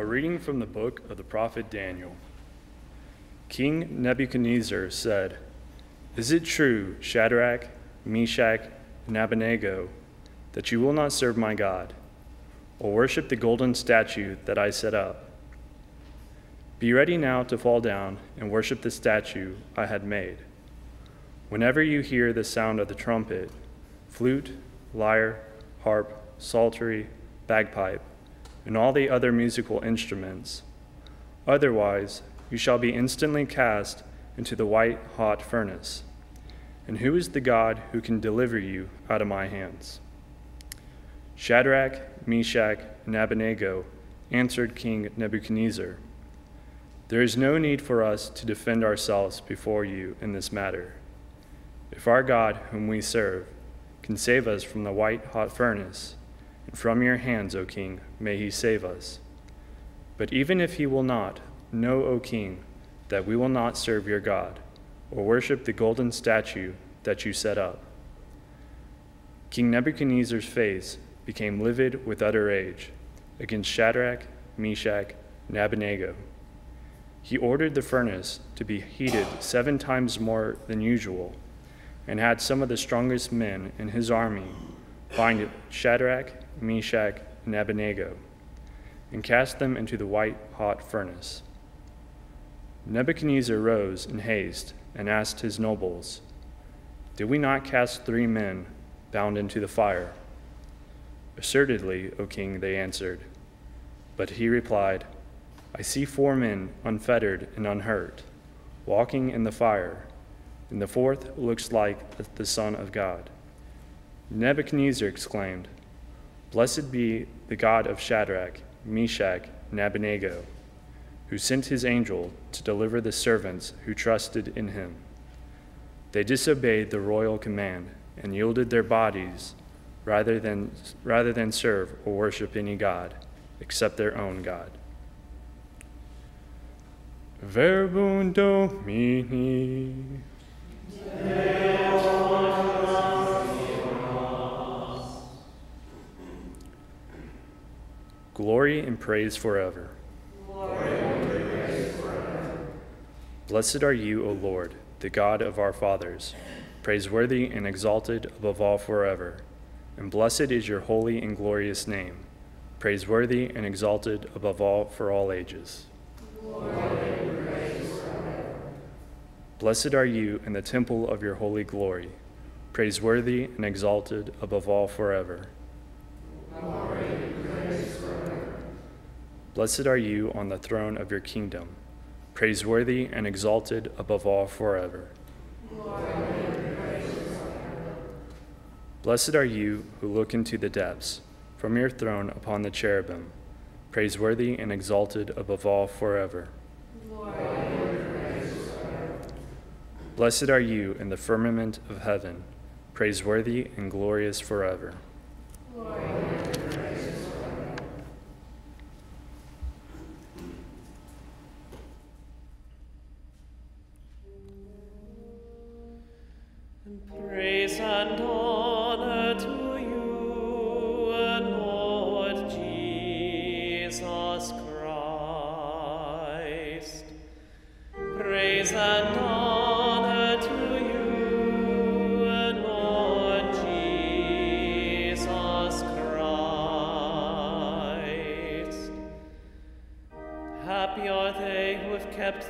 A reading from the book of the prophet Daniel. King Nebuchadnezzar said, Is it true, Shadrach, Meshach, and Abednego, that you will not serve my God, or worship the golden statue that I set up? Be ready now to fall down and worship the statue I had made. Whenever you hear the sound of the trumpet, flute, lyre, harp, psaltery, bagpipe, and all the other musical instruments. Otherwise, you shall be instantly cast into the white hot furnace. And who is the God who can deliver you out of my hands? Shadrach, Meshach, and Abednego answered King Nebuchadnezzar There is no need for us to defend ourselves before you in this matter. If our God, whom we serve, can save us from the white hot furnace, from your hands, O king, may he save us. But even if he will not, know, O king, that we will not serve your God, or worship the golden statue that you set up. King Nebuchadnezzar's face became livid with utter rage against Shadrach, Meshach, and Abednego. He ordered the furnace to be heated seven times more than usual, and had some of the strongest men in his army bind Shadrach, Meshach, and Abednego, and cast them into the white hot furnace. Nebuchadnezzar rose in haste and asked his nobles, Did we not cast three men bound into the fire? Assertedly, O king, they answered. But he replied, I see four men unfettered and unhurt, walking in the fire, and the fourth looks like the Son of God. Nebuchadnezzar exclaimed, Blessed be the God of Shadrach, Meshach, and Abednego, who sent his angel to deliver the servants who trusted in him. They disobeyed the royal command and yielded their bodies rather than, rather than serve or worship any God except their own God. Verbum Domini. Glory and praise forever. Blessed are you, O Lord, the God of our fathers, praiseworthy and exalted above all forever. And blessed is your holy and glorious name, praiseworthy and exalted above all for all ages. Blessed are you in the temple of your holy glory, praiseworthy and exalted above all forever. Blessed are you on the throne of your kingdom, praiseworthy and exalted above all forever. Blessed are you who look into the depths, from your throne upon the cherubim, praiseworthy and exalted above all forever. Blessed are you in the firmament of heaven, praiseworthy and glorious forever.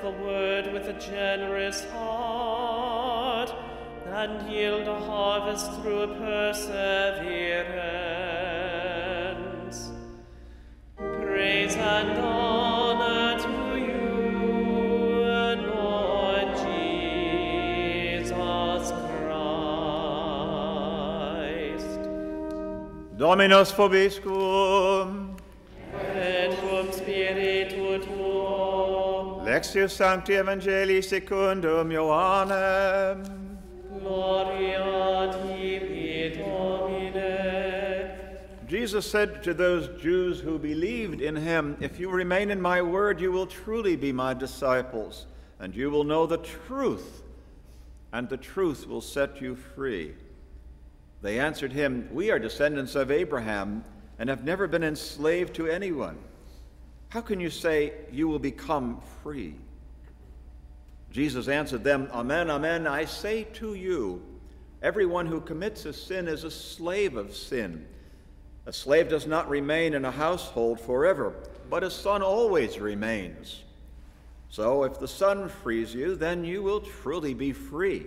The word with a generous heart and yield a harvest through a perseverance. Praise and honor to you, Lord Jesus Christ. Dominus vobiscum. Lectio Sancti Evangelii secundum Ioannem. Gloria tibi, Domine. Jesus said to those Jews who believed in him, If you remain in my word, you will truly be my disciples, and you will know the truth, and the truth will set you free. They answered him, We are descendants of Abraham and have never been enslaved to anyone. How can you say you will become free? Jesus answered them, Amen, amen, I say to you, everyone who commits a sin is a slave of sin. A slave does not remain in a household forever, but a son always remains. So if the Son frees you, then you will truly be free.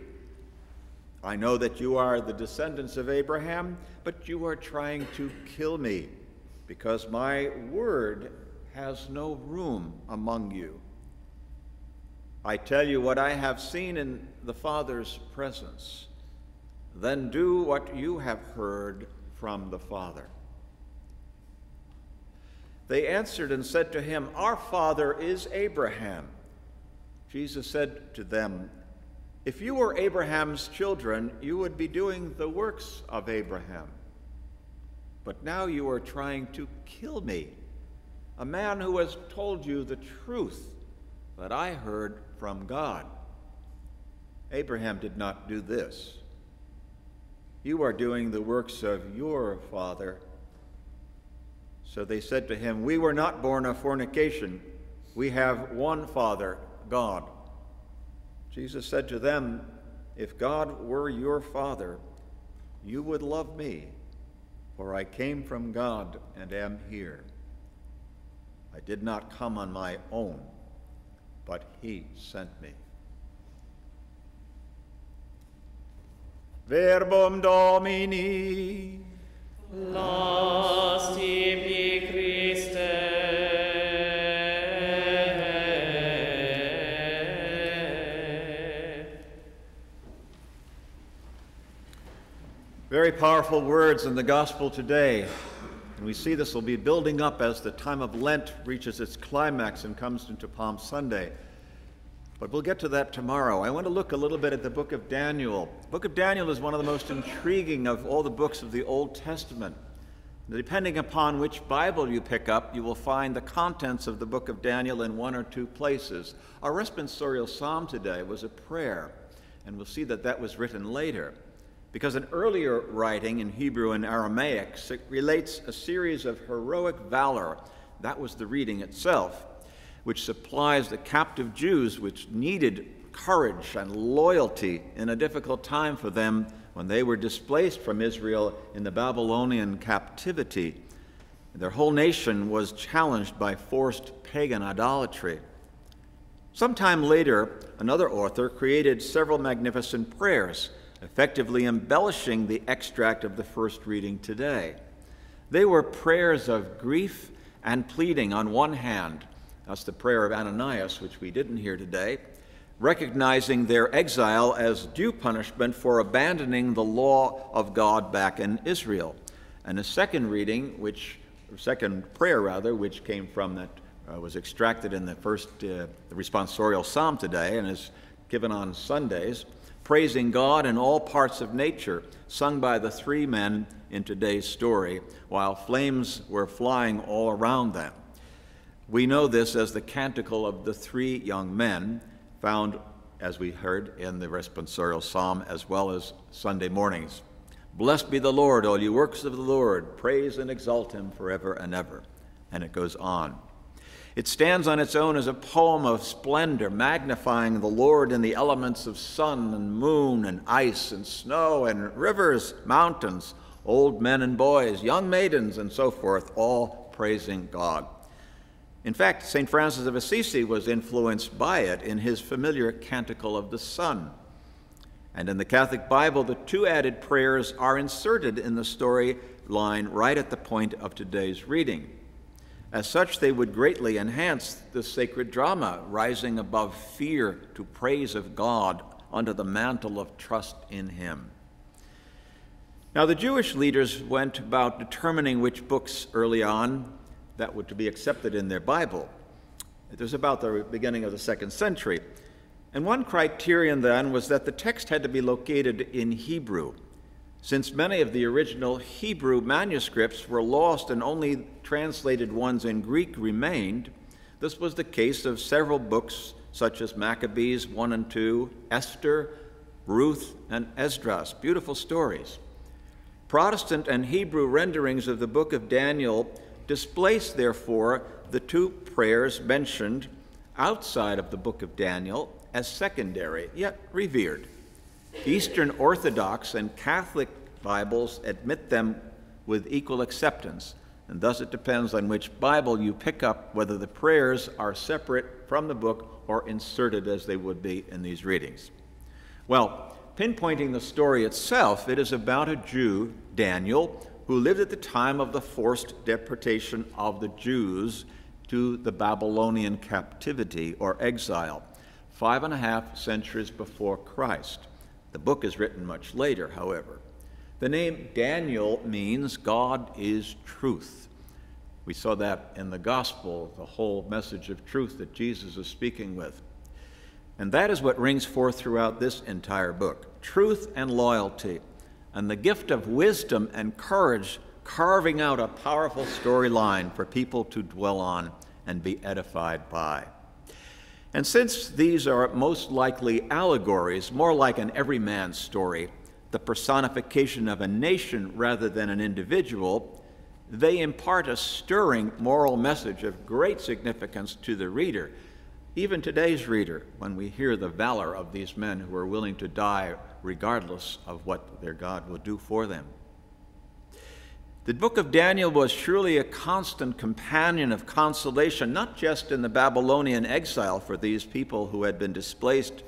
I know that you are the descendants of Abraham, but you are trying to kill me because my word has no room among you. I tell you what I have seen in the Father's presence. Then do what you have heard from the Father. They answered and said to him, Our father is Abraham. Jesus said to them, If you were Abraham's children, you would be doing the works of Abraham. But now you are trying to kill me, a man who has told you the truth that I heard from God. Abraham did not do this. You are doing the works of your father. So they said to him, We were not born of fornication. We have one Father, God. Jesus said to them, If God were your Father, you would love me, for I came from God and am here. I did not come on my own, but He sent me. Verbum Domini. Laus tibi Christe. Very powerful words in the gospel today. And we see this will be building up as the time of Lent reaches its climax and comes into Palm Sunday. But we'll get to that tomorrow. I want to look a little bit at the book of Daniel. The book of Daniel is one of the most intriguing of all the books of the Old Testament. Depending upon which Bible you pick up, you will find the contents of the book of Daniel in one or two places. Our responsorial psalm today was a prayer, and we'll see that that was written later. Because an earlier writing in Hebrew and Aramaic relates a series of heroic valor. That was the reading itself which supplies the captive Jews, which needed courage and loyalty in a difficult time for them when they were displaced from Israel in the Babylonian captivity. Their whole nation was challenged by forced pagan idolatry. Sometime later, another author created several magnificent prayers, effectively embellishing the extract of the first reading today. They were prayers of grief and pleading on one hand, that's the prayer of Ananias, which we didn't hear today, recognizing their exile as due punishment for abandoning the law of God back in Israel. And a second reading, which, second prayer rather, which came from that, uh, was extracted in the first uh, responsorial psalm today and is given on Sundays, praising God in all parts of nature, sung by the three men in today's story, while flames were flying all around them. We know this as the canticle of the three young men, found, as we heard, in the responsorial psalm as well as Sunday mornings. Blessed be the Lord, all you works of the Lord. Praise and exalt him forever and ever. And it goes on. It stands on its own as a poem of splendor, magnifying the Lord in the elements of sun and moon and ice and snow and rivers, mountains, old men and boys, young maidens, and so forth, all praising God. In fact, St. Francis of Assisi was influenced by it in his familiar Canticle of the Sun. And in the Catholic Bible, the two added prayers are inserted in the story line right at the point of today's reading. As such, they would greatly enhance the sacred drama, rising above fear to praise of God under the mantle of trust in Him. Now, the Jewish leaders went about determining which books early on that were to be accepted in their Bible. It was about the beginning of the second century. And one criterion then was that the text had to be located in Hebrew. Since many of the original Hebrew manuscripts were lost and only translated ones in Greek remained, this was the case of several books such as Maccabees 1 and 2, Esther, Ruth, and Esdras. Beautiful stories. Protestant and Hebrew renderings of the book of Daniel displace, therefore, the two prayers mentioned outside of the book of Daniel as secondary, yet revered. Eastern Orthodox and Catholic Bibles admit them with equal acceptance, and thus it depends on which Bible you pick up whether the prayers are separate from the book or inserted as they would be in these readings. Well, pinpointing the story itself, it is about a Jew, Daniel, who lived at the time of the forced deportation of the Jews to the Babylonian captivity or exile, five and a half centuries before Christ. The book is written much later, however. The name Daniel means God is truth. We saw that in the gospel, the whole message of truth that Jesus is speaking with. And that is what rings forth throughout this entire book truth and loyalty, and the gift of wisdom and courage, carving out a powerful storyline for people to dwell on and be edified by. And since these are most likely allegories, more like an everyman story, the personification of a nation rather than an individual, they impart a stirring moral message of great significance to the reader. Even today's reader, when we hear the valor of these men who are willing to die regardless of what their God will do for them. The book of Daniel was surely a constant companion of consolation, not just in the Babylonian exile for these people who had been displaced,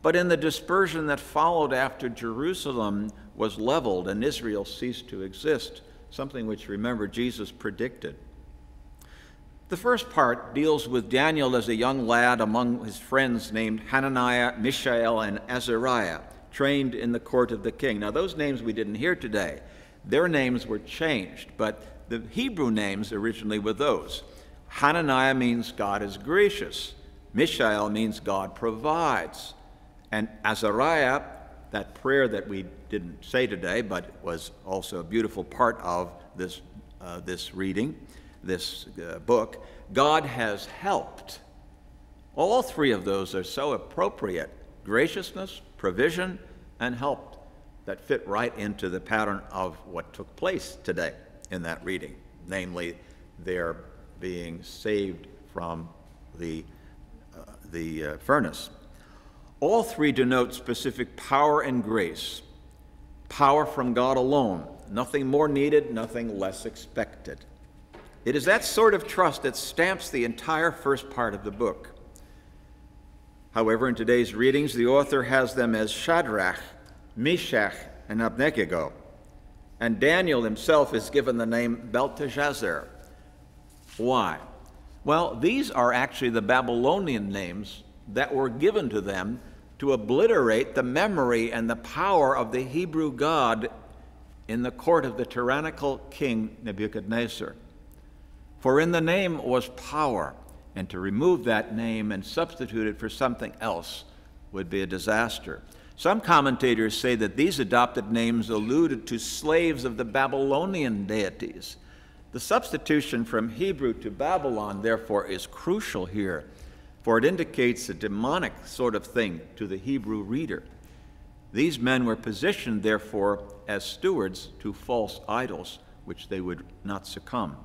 but in the dispersion that followed after Jerusalem was leveled and Israel ceased to exist something which, remember, Jesus predicted. The first part deals with Daniel as a young lad among his friends named Hananiah, Mishael, and Azariah, trained in the court of the king. Now, those names we didn't hear today. Their names were changed, but the Hebrew names originally were those. Hananiah means God is gracious, Mishael means God provides, and Azariah that prayer that we didn't say today, but was also a beautiful part of this, uh, this reading, this uh, book, God has helped. All three of those are so appropriate graciousness, provision, and help that fit right into the pattern of what took place today in that reading, namely, their being saved from the, uh, the uh, furnace. All three denote specific power and grace. Power from God alone, nothing more needed, nothing less expected. It is that sort of trust that stamps the entire first part of the book. However, in today's readings, the author has them as Shadrach, Meshach, and Abednego. And Daniel himself is given the name Belteshazzar. Why? Well, these are actually the Babylonian names that were given to them to obliterate the memory and the power of the Hebrew God in the court of the tyrannical king Nebuchadnezzar. For in the name was power, and to remove that name and substitute it for something else would be a disaster. Some commentators say that these adopted names alluded to slaves of the Babylonian deities. The substitution from Hebrew to Babylon, therefore, is crucial here for it indicates a demonic sort of thing to the Hebrew reader. These men were positioned, therefore, as stewards to false idols, which they would not succumb.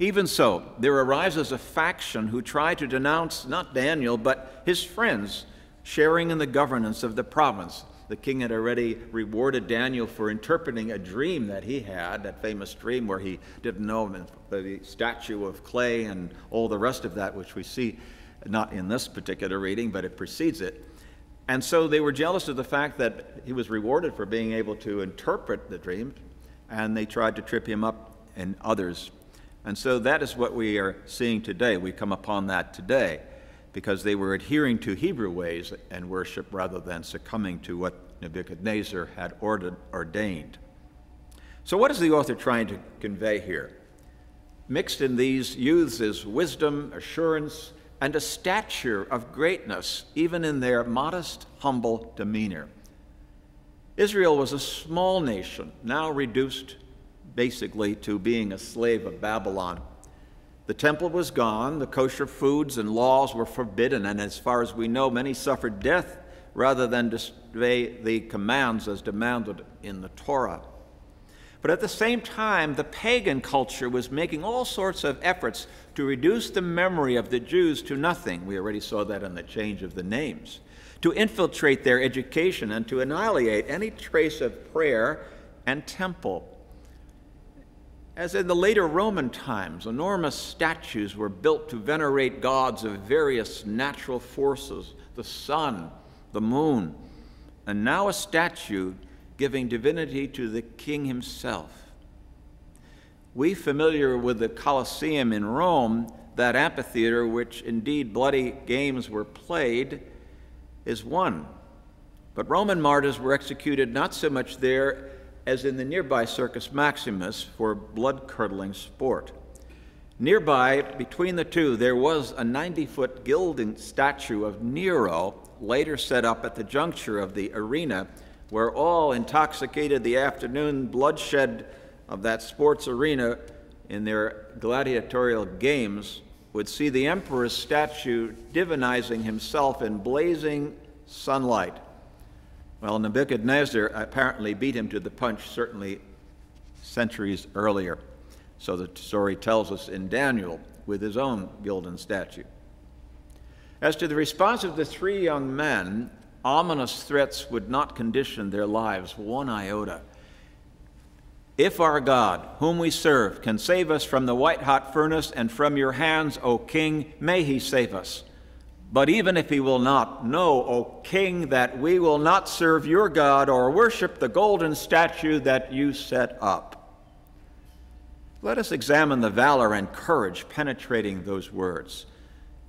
Even so, there arises a faction who try to denounce not Daniel, but his friends sharing in the governance of the province the king had already rewarded Daniel for interpreting a dream that he had, that famous dream where he didn't know the statue of clay and all the rest of that, which we see not in this particular reading, but it precedes it. And so they were jealous of the fact that he was rewarded for being able to interpret the dream, and they tried to trip him up and others. And so that is what we are seeing today. We come upon that today because they were adhering to Hebrew ways and worship rather than succumbing to what Nebuchadnezzar had ordered, ordained. So, what is the author trying to convey here? Mixed in these youths is wisdom, assurance, and a stature of greatness, even in their modest, humble demeanor. Israel was a small nation, now reduced basically to being a slave of Babylon. The temple was gone, the kosher foods and laws were forbidden, and as far as we know, many suffered death rather than disobey the commands as demanded in the Torah. But at the same time, the pagan culture was making all sorts of efforts to reduce the memory of the Jews to nothing. We already saw that in the change of the names. To infiltrate their education and to annihilate any trace of prayer and temple. As in the later Roman times, enormous statues were built to venerate gods of various natural forces the sun, the moon, and now a statue giving divinity to the king himself. We familiar with the Colosseum in Rome, that amphitheater which indeed bloody games were played, is one. But Roman martyrs were executed not so much there as in the nearby Circus Maximus for blood curdling sport. Nearby, between the two, there was a 90 foot gilding statue of Nero, later set up at the juncture of the arena, where all intoxicated the afternoon bloodshed of that sports arena in their gladiatorial games would see the emperor's statue divinizing himself in blazing sunlight. Well, Nebuchadnezzar apparently beat him to the punch, certainly centuries earlier. So the story tells us in Daniel with his own golden statue. As to the response of the three young men, ominous threats would not condition their lives one iota. If our God, whom we serve, can save us from the white hot furnace and from your hands, O king, may he save us. But even if he will not, know, O king, that we will not serve your God or worship the golden statue that you set up. Let us examine the valor and courage penetrating those words.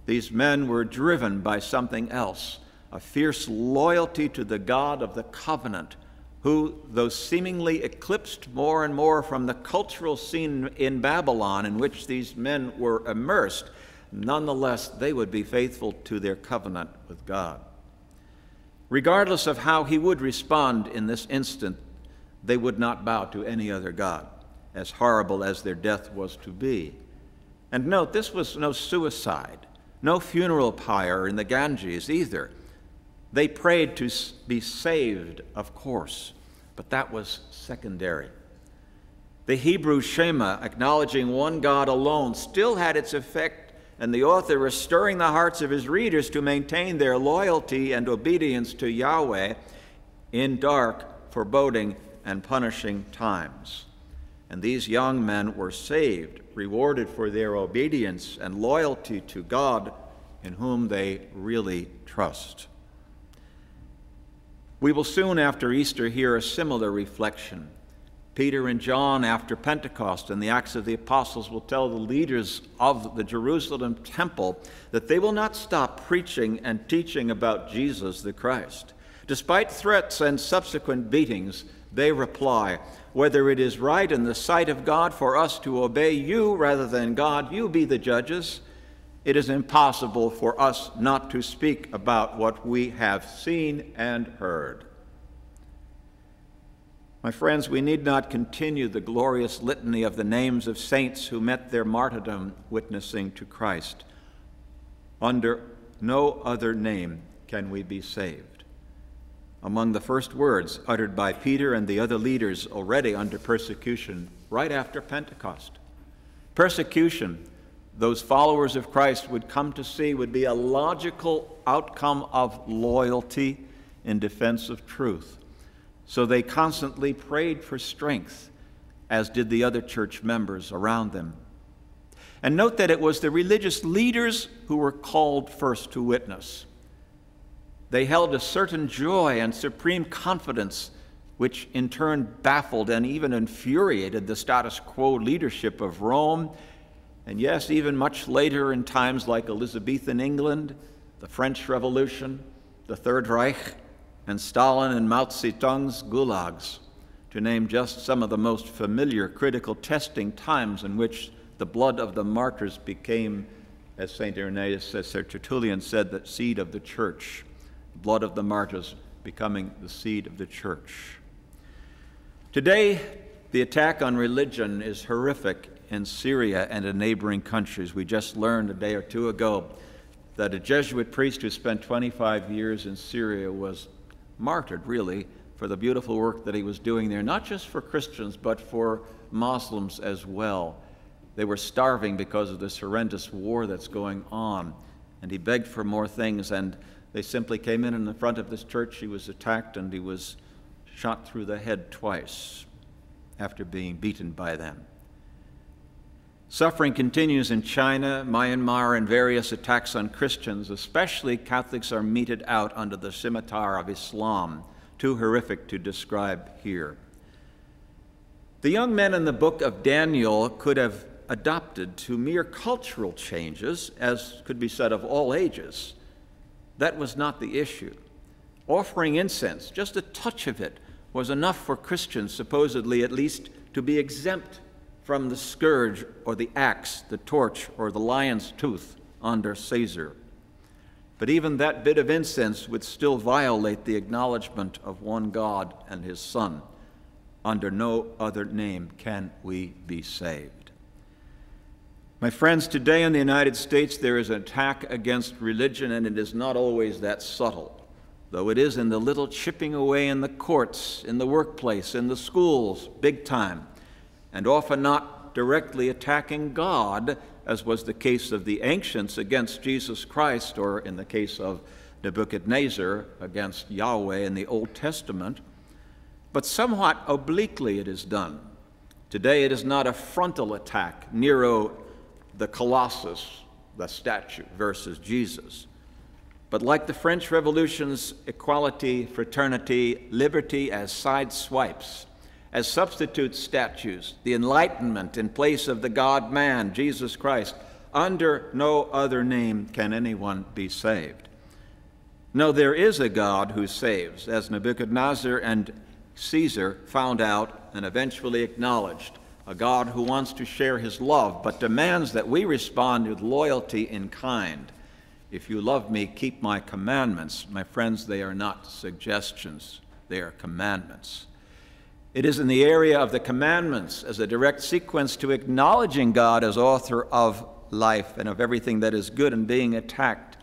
These men were driven by something else a fierce loyalty to the God of the covenant, who, though seemingly eclipsed more and more from the cultural scene in Babylon in which these men were immersed, nonetheless they would be faithful to their covenant with God. Regardless of how he would respond in this instant, they would not bow to any other God as horrible as their death was to be. And note, this was no suicide, no funeral pyre in the Ganges either. They prayed to be saved, of course, but that was secondary. The Hebrew Shema, acknowledging one God alone, still had its effect, and the author was stirring the hearts of his readers to maintain their loyalty and obedience to Yahweh in dark, foreboding, and punishing times. And these young men were saved, rewarded for their obedience and loyalty to God in whom they really trust. We will soon after Easter hear a similar reflection. Peter and John, after Pentecost and the Acts of the Apostles, will tell the leaders of the Jerusalem temple that they will not stop preaching and teaching about Jesus the Christ. Despite threats and subsequent beatings, they reply, Whether it is right in the sight of God for us to obey you rather than God, you be the judges. It is impossible for us not to speak about what we have seen and heard. My friends, we need not continue the glorious litany of the names of saints who met their martyrdom witnessing to Christ. Under no other name can we be saved among the first words uttered by Peter and the other leaders already under persecution right after Pentecost. Persecution, those followers of Christ would come to see, would be a logical outcome of loyalty in defense of truth. So they constantly prayed for strength, as did the other church members around them. And note that it was the religious leaders who were called first to witness. They held a certain joy and supreme confidence, which in turn baffled and even infuriated the status quo leadership of Rome, and yes, even much later in times like Elizabethan England, the French Revolution, the Third Reich, and Stalin and Mao Zedong's gulags, to name just some of the most familiar critical testing times in which the blood of the martyrs became, as St. Irenaeus, as Sir Tertullian said, the seed of the church blood of the martyrs becoming the seed of the church. Today, the attack on religion is horrific in Syria and in neighboring countries. We just learned a day or two ago that a Jesuit priest who spent 25 years in Syria was martyred, really, for the beautiful work that he was doing there, not just for Christians, but for Muslims as well. They were starving because of this horrendous war that's going on. And he begged for more things, and they simply came in in the front of this church. He was attacked, and he was shot through the head twice after being beaten by them. Suffering continues in China, Myanmar, and various attacks on Christians, especially Catholics are meted out under the scimitar of Islam too horrific to describe here. The young men in the book of Daniel could have adopted to mere cultural changes, as could be said of all ages. That was not the issue. Offering incense, just a touch of it, was enough for Christians, supposedly at least, to be exempt from the scourge or the axe, the torch, or the lion's tooth under Caesar. But even that bit of incense would still violate the acknowledgement of one God and his Son. Under no other name can we be saved. My friends, today in the United States there is an attack against religion, and it is not always that subtle, though it is in the little chipping away in the courts, in the workplace, in the schools, big time, and often not directly attacking God as was the case of the ancients against Jesus Christ, or in the case of Nebuchadnezzar against Yahweh in the Old Testament, but somewhat obliquely it is done. Today it is not a frontal attack, Nero the Colossus, the statue, versus Jesus. But like the French Revolution's equality, fraternity, liberty as side swipes, as substitute statues, the Enlightenment in place of the God man, Jesus Christ. Under no other name can anyone be saved. No, there is a God who saves, as Nebuchadnezzar and Caesar found out and eventually acknowledged. A God who wants to share his love, but demands that we respond with loyalty in kind. If you love me, keep my commandments. My friends, they are not suggestions, they are commandments. It is in the area of the commandments as a direct sequence to acknowledging God as author of life and of everything that is good and being attacked.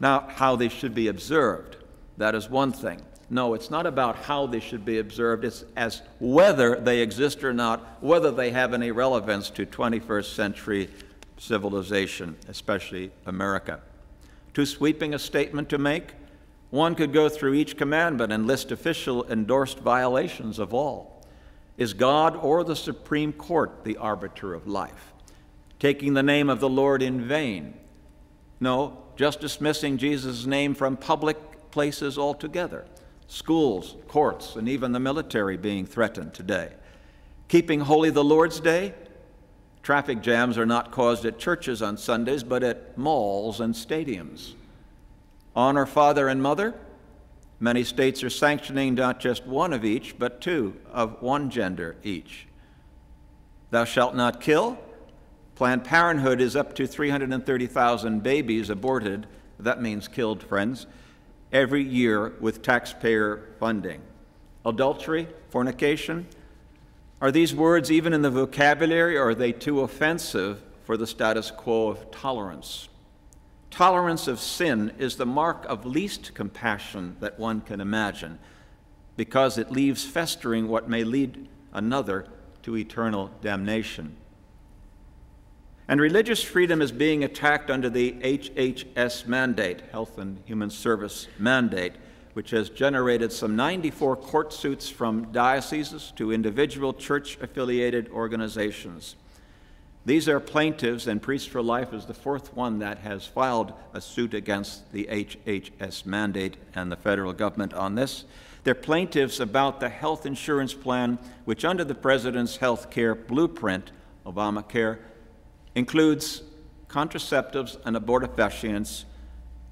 Now, how they should be observed, that is one thing. No, it's not about how they should be observed, it's as whether they exist or not, whether they have any relevance to 21st century civilization, especially America. Too sweeping a statement to make? One could go through each commandment and list official endorsed violations of all. Is God or the Supreme Court the arbiter of life? Taking the name of the Lord in vain? No, just dismissing Jesus' name from public places altogether. Schools, courts, and even the military being threatened today. Keeping holy the Lord's Day? Traffic jams are not caused at churches on Sundays, but at malls and stadiums honor father and mother. Many states are sanctioning not just one of each, but two of one gender each. Thou shalt not kill. Planned Parenthood is up to 330,000 babies aborted, that means killed, friends, every year with taxpayer funding. Adultery, fornication, are these words even in the vocabulary, or are they too offensive for the status quo of tolerance? Tolerance of sin is the mark of least compassion that one can imagine because it leaves festering what may lead another to eternal damnation. And religious freedom is being attacked under the HHS mandate, Health and Human Service mandate, which has generated some 94 court suits from dioceses to individual church affiliated organizations. These are plaintiffs, and Priests for Life is the fourth one that has filed a suit against the HHS mandate and the federal government on this. They're plaintiffs about the health insurance plan, which, under the President's health care blueprint, Obamacare, includes contraceptives and abortifacients,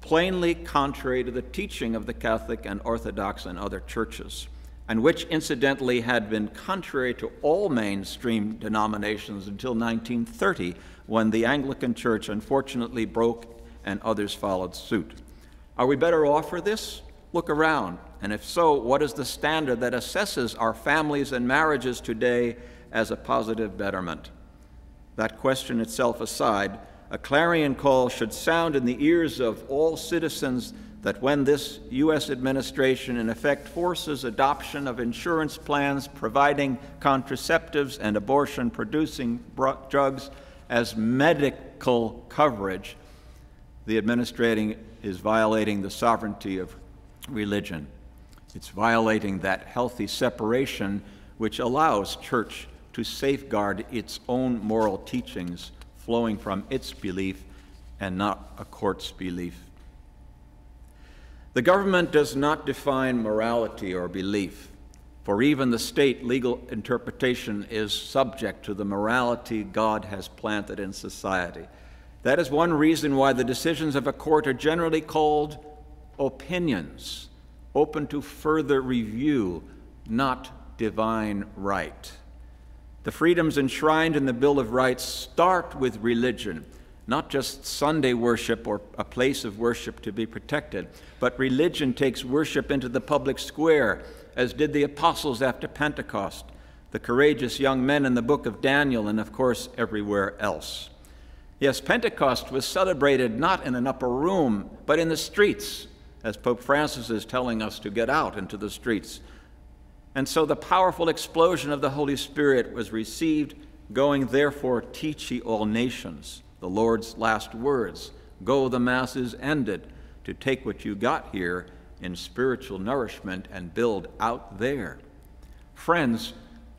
plainly contrary to the teaching of the Catholic and Orthodox and other churches and which incidentally had been contrary to all mainstream denominations until 1930, when the Anglican Church unfortunately broke and others followed suit. Are we better off for this? Look around. And if so, what is the standard that assesses our families and marriages today as a positive betterment? That question itself aside, a clarion call should sound in the ears of all citizens that when this U.S. administration in effect forces adoption of insurance plans providing contraceptives and abortion producing drugs as medical coverage, the administrating is violating the sovereignty of religion. It's violating that healthy separation which allows church to safeguard its own moral teachings flowing from its belief and not a court's belief. The government does not define morality or belief, for even the state legal interpretation is subject to the morality God has planted in society. That is one reason why the decisions of a court are generally called opinions, open to further review, not divine right. The freedoms enshrined in the Bill of Rights start with religion, not just Sunday worship or a place of worship to be protected, but religion takes worship into the public square, as did the apostles after Pentecost, the courageous young men in the book of Daniel, and of course everywhere else. Yes, Pentecost was celebrated not in an upper room, but in the streets, as Pope Francis is telling us to get out into the streets. And so the powerful explosion of the Holy Spirit was received, going, therefore, teach ye all nations. The Lord's last words Go, the Mass is ended, to take what you got here in spiritual nourishment and build out there. Friends,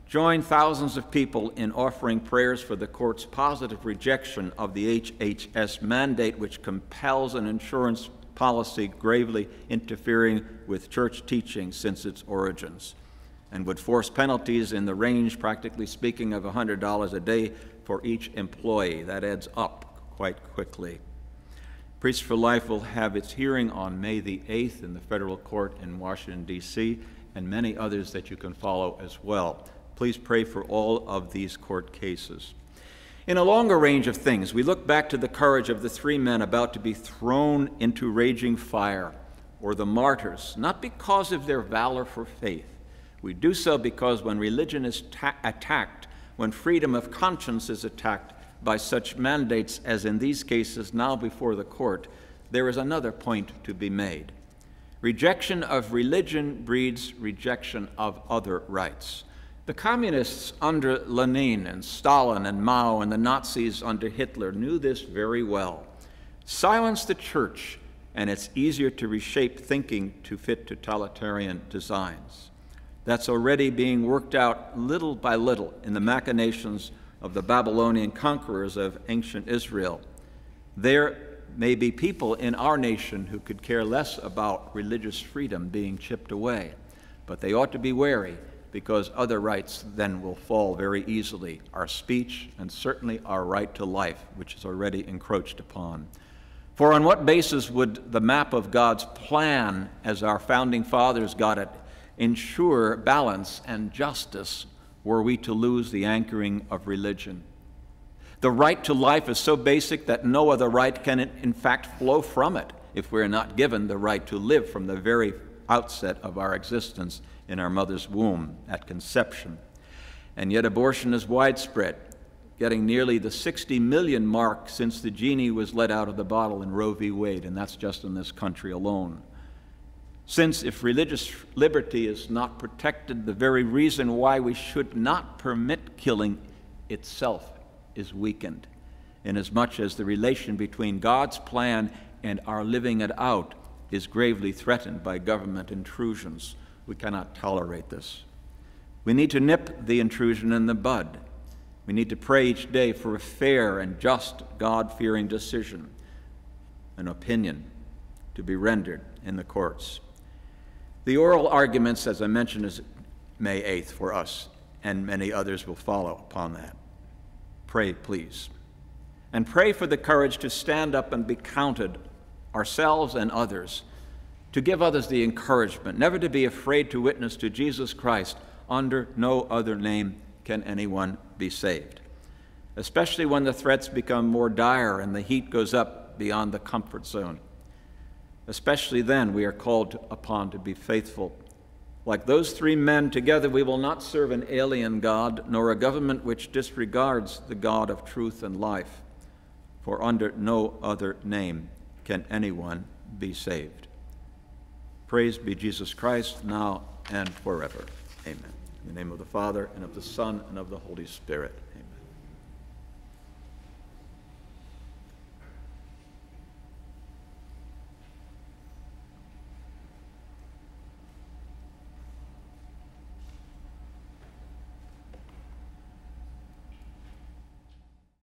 join thousands of people in offering prayers for the court's positive rejection of the HHS mandate, which compels an insurance policy gravely interfering with church teaching since its origins and would force penalties in the range, practically speaking, of $100 a day for each employee. That adds up quite quickly. Priests for Life will have its hearing on May the 8th in the federal court in Washington, D.C., and many others that you can follow as well. Please pray for all of these court cases. In a longer range of things, we look back to the courage of the three men about to be thrown into raging fire, or the martyrs, not because of their valor for faith. We do so because when religion is ta- attacked, when freedom of conscience is attacked by such mandates as in these cases now before the court, there is another point to be made. Rejection of religion breeds rejection of other rights. The communists under Lenin and Stalin and Mao and the Nazis under Hitler knew this very well. Silence the church, and it's easier to reshape thinking to fit totalitarian designs. That's already being worked out little by little in the machinations of the Babylonian conquerors of ancient Israel. There may be people in our nation who could care less about religious freedom being chipped away, but they ought to be wary because other rights then will fall very easily our speech and certainly our right to life, which is already encroached upon. For on what basis would the map of God's plan, as our founding fathers got it, ensure balance and justice were we to lose the anchoring of religion? The right to life is so basic that no other right can, in fact, flow from it if we're not given the right to live from the very outset of our existence in our mother's womb at conception. And yet, abortion is widespread, getting nearly the 60 million mark since the genie was let out of the bottle in Roe v. Wade, and that's just in this country alone. Since if religious liberty is not protected, the very reason why we should not permit killing itself is weakened, inasmuch as the relation between God's plan and our living it out is gravely threatened by government intrusions. We cannot tolerate this. We need to nip the intrusion in the bud. We need to pray each day for a fair and just, God fearing decision, an opinion to be rendered in the courts. The oral arguments, as I mentioned, is May 8th for us, and many others will follow upon that. Pray, please. And pray for the courage to stand up and be counted, ourselves and others, to give others the encouragement, never to be afraid to witness to Jesus Christ. Under no other name can anyone be saved. Especially when the threats become more dire and the heat goes up beyond the comfort zone. Especially then, we are called upon to be faithful. Like those three men, together we will not serve an alien God, nor a government which disregards the God of truth and life, for under no other name can anyone be saved. Praised be Jesus Christ, now and forever. Amen. In the name of the Father, and of the Son, and of the Holy Spirit.